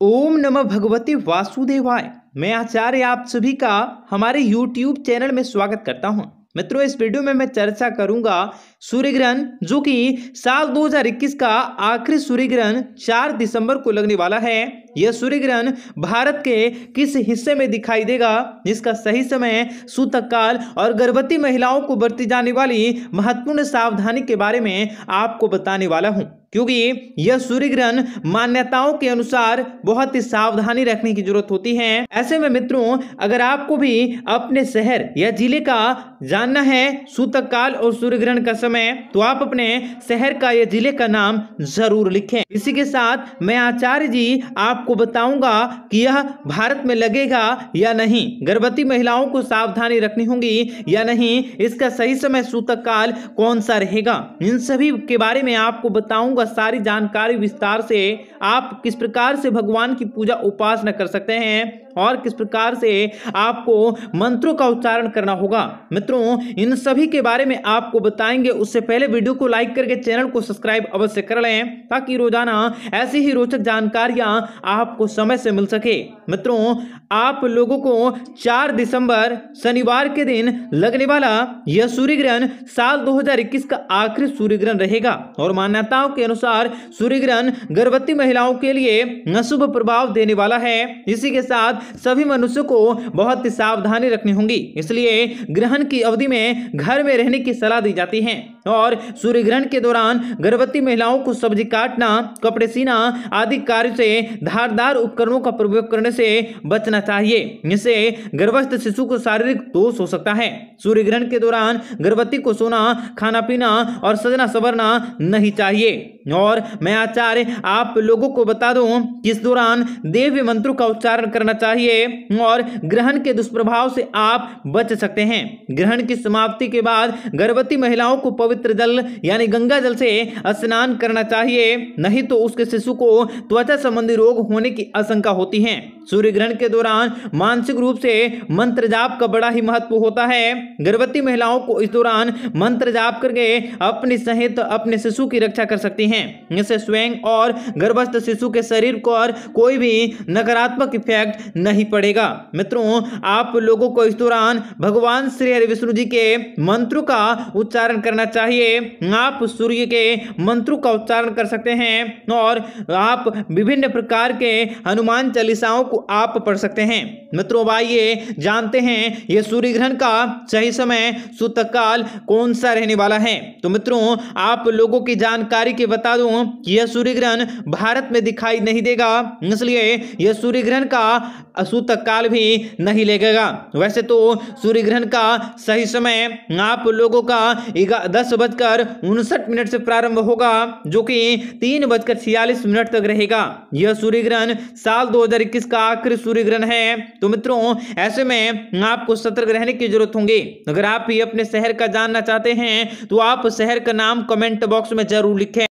ओम नमः भगवते वासुदेवाय। मैं आचार्य आप सभी का हमारे YouTube चैनल में स्वागत करता हूँ। मित्रों, इस वीडियो में मैं चर्चा करूँगा सूर्य ग्रहण, जो कि साल 2021 का आखिरी सूर्य ग्रहण 4 दिसंबर को लगने वाला है। यह सूर्य ग्रहण भारत के किस हिस्से में दिखाई देगा, जिसका सही समय सूतक काल और गर्भवती महिलाओं को बरती जाने वाली महत्वपूर्ण सावधानी के बारे में आपको बताने वाला हूँ। क्योंकि यह सूर्य ग्रहण मान्यताओं के अनुसार बहुत ही सावधानी रखने की ज़रूरत होती है। ऐसे में मित्रों, अगर आपको भी अपने शहर या ज़िले का जानना है सूतक काल और सूर्य ग्रहण का समय तो आप अपने शहर का या ज़िले का नाम ज़रूर लिखें। इसी के साथ मैं आचार्य जी आपको बताऊँगा कि यह भारत में लगेगा या नहीं। गर्भवती महिलाओं को सावधानी रखनी होगी या नहीं, इसका सही समय सूतक काल कौन सा रहेगा? इन सभी के बारे में आपको बताऊँगा। सारी जानकारी विस्तार से। आप किस प्रकार से भगवान की पूजा उपासना कर सकते हैं और किस प्रकार से आपको मंत्रों का उच्चारण करना होगा। मित्रों, इन सभी के बारे में आपको बताएँगे। उससे पहले वीडियो को लाइक करके चैनल को सब्सक्राइब अवश्य कर लें ताकि रोज़ाना ऐसी ही रोचक जानकारियाँ आपको समय से मिल सके। मित्रों, आप लोगों को 4 दिसंबर, शनिवार के दिन लगने वाला यह सूर्य ग्रहण साल 2021 का आखिरी सूर्य ग्रहण रहेगा। और मान्यताओं के अनुसार सूर्य ग्रहण गर्भवती महिलाओं के लिए अशुभ प्रभाव देने वाला है। इसी के साथ सभी मनुष्यों को बहुत सावधानी रखनी होगी। इसलिए ग्रहण की अवधि में घर में रहने की सलाह दी जाती है। और सूर्य ग्रहण के दौरान गर्भवती महिलाओं को सब्ज़ी काटना, कपड़े सीना आदि कार्य से धारदार उपकरणों का प्रयोग करने से बचना चाहिए। इससे गर्भस्थ शिशु को शारीरिक दोष हो सकता है। सूर्य ग्रहण के दौरान गर्भवती को सोना, खाना पीना और सजना सवरना नहीं चाहिए। और मैं आचार्य, आप लोगों को बता दूँ कि इस दौरान देव्य मंत्रों का उच्चारण करना चाहिए और ग्रहण के दुष्प्रभाव से आप बच सकते हैं। ग्रहण की समाप्ति के बाद गर्भवती महिलाओं को पवित्र जल यानी गंगा जल से स्नान करना चाहिए। नहीं तो उसके शिशु को त्वचा संबंधी रोग होने की आशंका होती है। सूर्य ग्रहण के दौरान मानसिक रूप से मंत्र जाप का बड़ा ही महत्व होता है। गर्भवती महिलाओं को इस दौरान मंत्र जाप करके अपनी सहित अपने शिशु की रक्षा कर सकती हैं। इससे स्वयं और गर्भस्थ शिशु के शरीर को और कोई भी नकारात्मक इफ़ेक्ट नहीं पड़ेगा। मित्रों, आप लोगों को इस दौरान भगवान श्री हरि विष्णु जी के मंत्रों का उच्चारण करना चाहिए आप सूर्य के मंत्रों का उच्चारण कर सकते हैं और आप विभिन्न प्रकार के हनुमान चालीसाओं को आप पढ़ सकते हैं। मित्रों, आइए जानते हैं ये सूर्य ग्रहण का सही समय सुतकाल कौन सा रहने वाला है। तो मित्रों, आप लोगों की जानकारी के बता दूँ कि यह सूर्य ग्रहण भारत में दिखाई नहीं देगा, इसलिए यह सूर्य ग्रहण का असूतक काल भी नहीं लगेगा। वैसे तो सूर्य ग्रहण का सही समय आप लोगों का दस बजकर उनसठ मिनट से प्रारंभ होगा, जो कि तीन बजकर छियालीस मिनट तक रहेगा। यह सूर्य ग्रहण साल 2021 का आखिरी सूर्य ग्रहण है। तो मित्रों, ऐसे में आपको सतर्क रहने की ज़रूरत होगी। अगर आप भी अपने शहर का जानना चाहते हैं तो आप शहर का नाम कमेंट बॉक्स में ज़रूर लिखें।